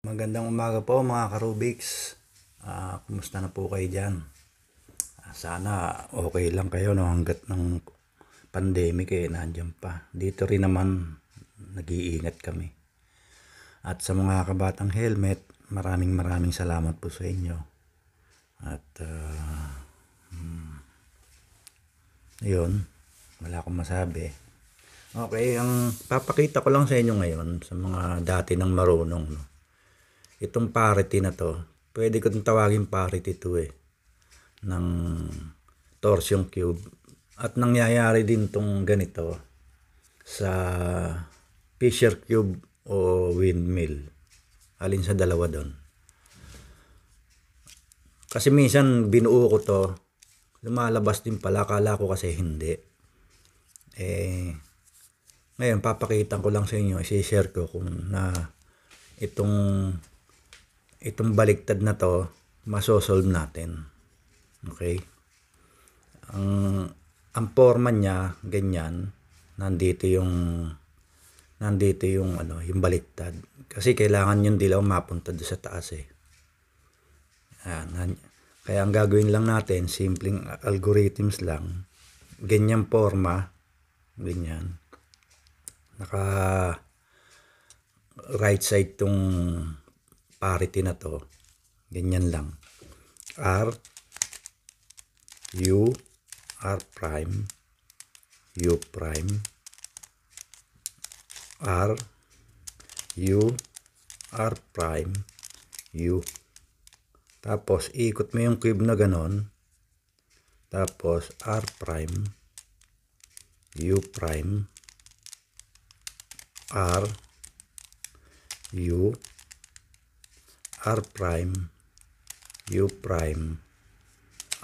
Magandang umaga po mga karubiks. Ah, kumusta na po kayo dyan? Ah, sana okay lang kayo no hanggat ng pandemic eh nandiyan pa. Dito rin naman nag-iingat kami. At sa mga kabatang helmet, maraming maraming salamat po sa inyo. At ah, hmm, yun, wala akong masabi. Okay, ang papakita ko lang sa inyo ngayon sa mga dati ng marunong no itong parity na to, pwede ko itong tawagin parity to eh, ng torsion cube. At nangyayari din tong ganito sa Fisher cube o windmill. Alin sa dalawa doon. Kasi minsan binuo ko to, lumalabas din pala, kala ko kasi hindi. Eh, ngayon papakita ko lang sa inyo, i-share ko kung na itong itong baliktad na to, masosolve natin. Okay? Ang, ang forma niya, ganyan, nandito yung nandito yung ano, yung baliktad. Kasi kailangan yung dilaw mapunta doon sa taas eh. Yan, kaya ang gagawin lang natin, simpleng algorithms lang. Ganyan forma, ganyan. Naka right side tong parity na to. Ganyan lang. R U R prime U prime R U R prime U tapos ikot mo yung cube na ganon tapos R prime U prime R U R prime, U prime,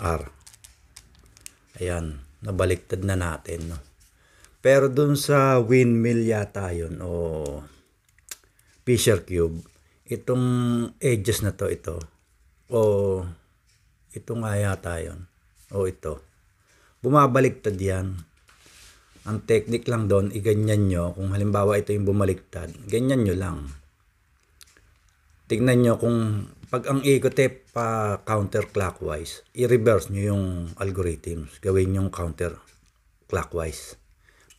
R. Ayan, nabaliktad na natin. No? Pero dun sa windmill yata yun o Fisher Cube, itong edges na to ito o ito nga yata yun o ito. Bumabaliktad yan. Ang technique lang doon, iganyan nyo. Kung halimbawa ito yung bumaliktad, ganyan nyo lang tignan nyo kung pag ang ikot eh pa counterclockwise, i-reverse nyo yung algorithms. Gawin yung counterclockwise.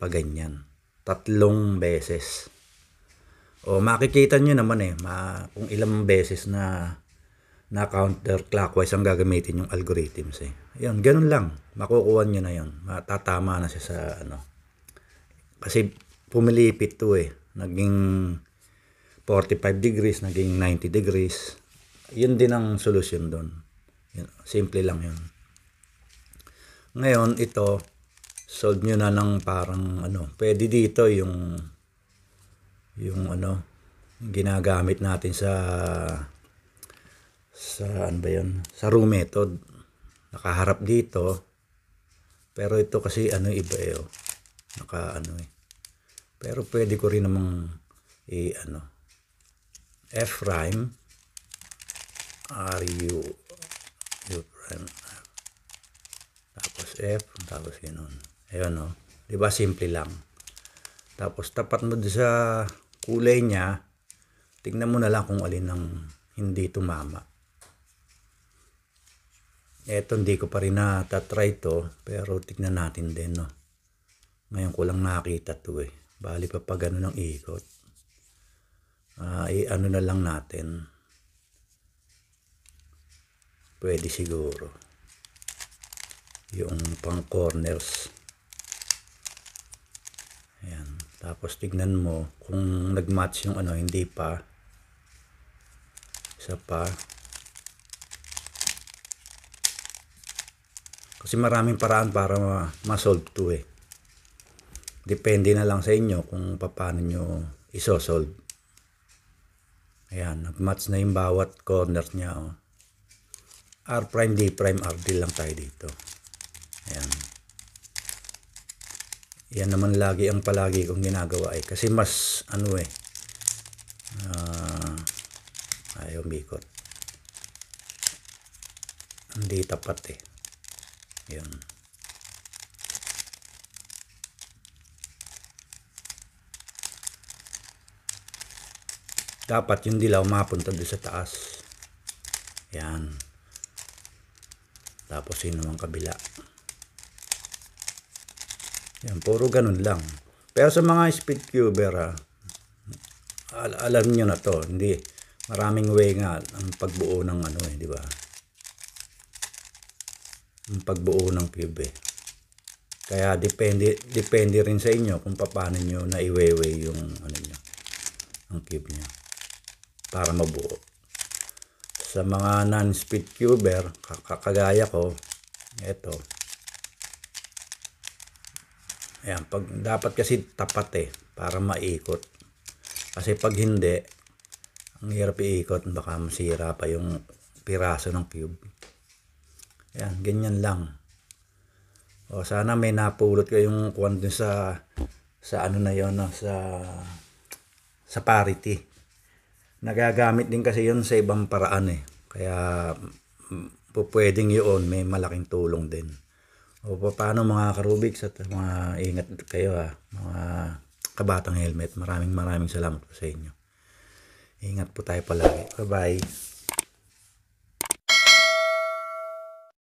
Pag ganyan. Tatlong beses. O makikita nyo naman eh, ma, kung ilang beses na na counterclockwise ang gagamitin yung algorithms eh. Ayun, ganun lang. Makukuha nyo na yun. Matatama na siya sa ano. Kasi pumilipit to eh. Naging 45 degrees, naging 90 degrees. Yun din ang solusyon doon. Simple lang yun. Ngayon, ito, solve nyo na ng parang ano, pwede dito yung yung ano, ginagamit natin sa sa ano ba yun, sa room method. Nakaharap dito. Pero ito kasi ano iba eh, oh. naka ano eh. Pero pwede ko rin namang i ano, Prime R U U prime tapos F tapos yun ayun no? Di ba simple lang? Tapos tapat mo sa kulay niya tingnan mo na lang kung alin ang hindi tumama. Eto hindi ko pa rin na tatry to pero tignan natin din no? Ngayon ko lang nakita to eh. Bali pa pa ganun ang ikot uh, i-ano na lang natin. Pwede siguro. Yung pang corners. Ayan. Tapos tignan mo kung nagmatch yung ano hindi pa. Isa pa. Kasi maraming paraan para ma-solve to eh. Depende na lang sa inyo kung paano nyo isosolve Ayan, nag-match na yung bawat corner niya. Oh. R prime, D prime, R D lang tayo dito. Ayan. Yan naman lagi ang palagi kong ginagawa eh. Kasi mas ano eh. Uh, ayaw mikot. Hindi tapat eh. Yan. Dapat yung dilaw mapunta doon sa taas. Yan. Tapos yun naman kabila. Yan, puro ganun lang. Pero sa mga speed cuber, ah, al- alam nyo na to, hindi, maraming way nga ang pagbuo ng ano eh, di ba? Ang pagbuo ng cube eh. Kaya depende depende rin sa inyo kung paano nyo na iwewe yung ano nyo, ang cube nyo para mabuo. Sa mga non-speed cuber, ka- kagaya ko, eto. Ayan, pag, dapat kasi tapat eh, para maikot. Kasi pag hindi, ang hirap iikot, baka masira pa yung piraso ng cube. Ayan, ganyan lang. O sana may napulot kayong kuwan sa sa ano na yon sa sa parity. Nagagamit din kasi yon sa ibang paraan eh. Kaya mm, pwedeng yun, may malaking tulong din. O pa- paano mga karubiks at mga ingat kayo ha, mga kabatang helmet. Maraming maraming salamat po sa inyo. Ingat po tayo palagi. Bye-bye.